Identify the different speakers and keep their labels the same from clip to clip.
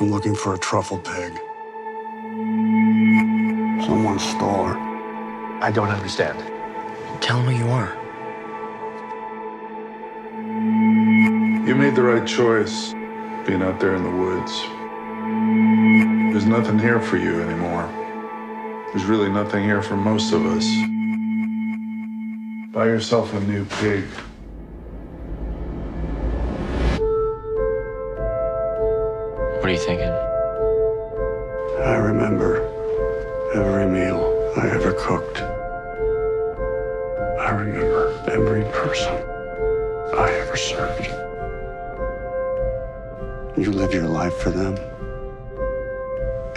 Speaker 1: I'm looking for a truffle pig. Someone stole her.
Speaker 2: I don't understand.
Speaker 3: Tell him who you are.
Speaker 4: You made the right choice being out there in the woods. There's nothing here for you anymore. There's really nothing here for most of us. Buy yourself a new pig.
Speaker 3: What are you thinking?
Speaker 1: I remember every meal I ever cooked. I remember every person I ever served. You live your life for them,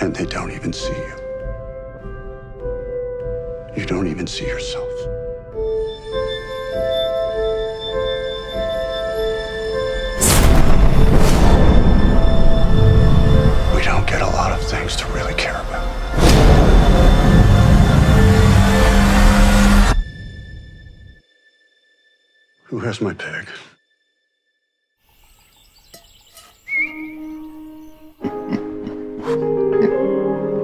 Speaker 1: and they don't even see you. You don't even see yourself. Who has my pig?